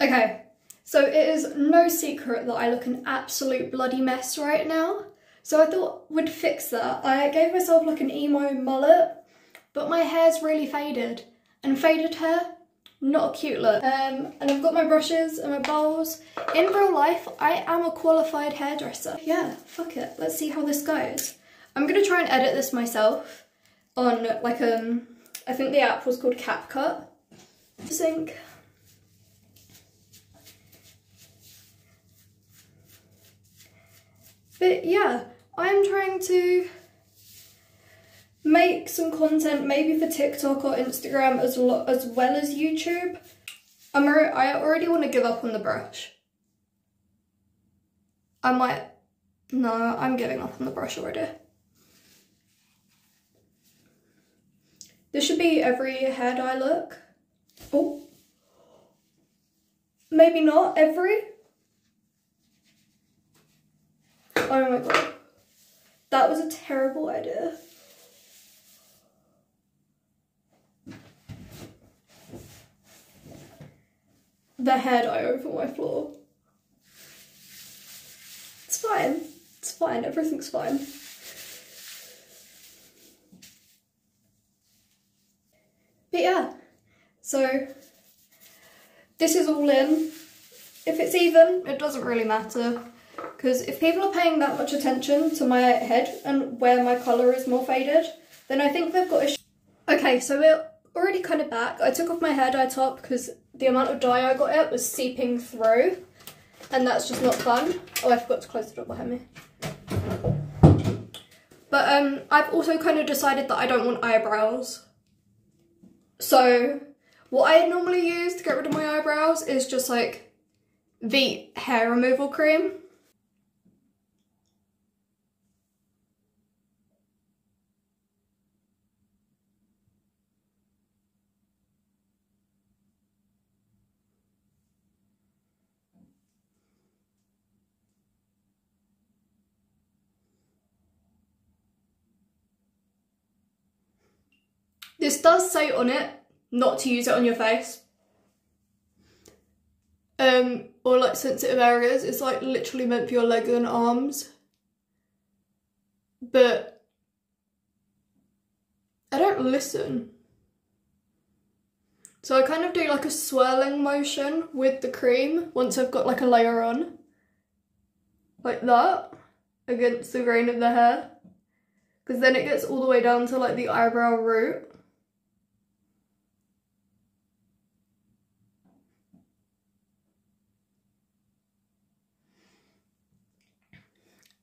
Okay, so it is no secret that I look an absolute bloody mess right now. So I thought would fix that. I gave myself like an emo mullet, but my hair's really faded. And faded hair, not a cute look. Um, and I've got my brushes and my bowls. In real life, I am a qualified hairdresser. Yeah, fuck it. Let's see how this goes. I'm gonna try and edit this myself on like um, I think the app was called CapCut. Think But yeah, I'm trying to make some content maybe for TikTok or Instagram as, as well as YouTube. I'm I already want to give up on the brush. I might, no, I'm giving up on the brush already. This should be every hair dye look. Oh, maybe not every. Oh my god. That was a terrible idea. The hair over my floor. It's fine. It's fine. Everything's fine. But yeah, so this is all in. If it's even, it doesn't really matter. Because if people are paying that much attention to my head and where my colour is more faded, then I think they've got a... Okay, so we're already kind of back. I took off my hair dye top because the amount of dye I got it was seeping through. And that's just not fun. Oh, I forgot to close the door behind me. But um, I've also kind of decided that I don't want eyebrows. So what I normally use to get rid of my eyebrows is just like the hair removal cream. This does say on it not to use it on your face. Um, or like sensitive areas. It's like literally meant for your leg and arms. But I don't listen. So I kind of do like a swirling motion with the cream once I've got like a layer on. Like that against the grain of the hair. Because then it gets all the way down to like the eyebrow root.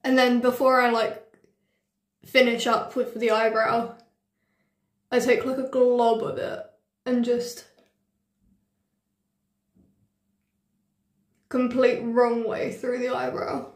And then before I like finish up with the eyebrow, I take like a glob of it and just complete wrong way through the eyebrow.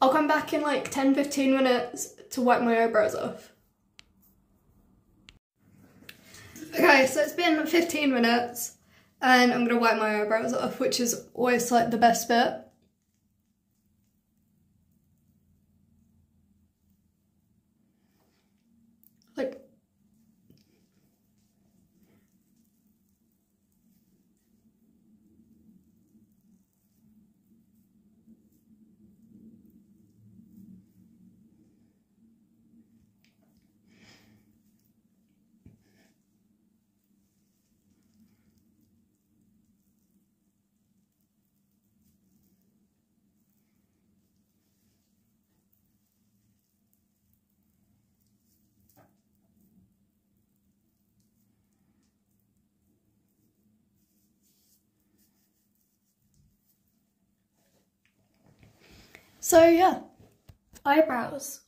I'll come back in like 10 15 minutes to wipe my eyebrows off. Okay, so it's been 15 minutes and I'm gonna wipe my eyebrows off, which is always like the best bit. So yeah, eyebrows.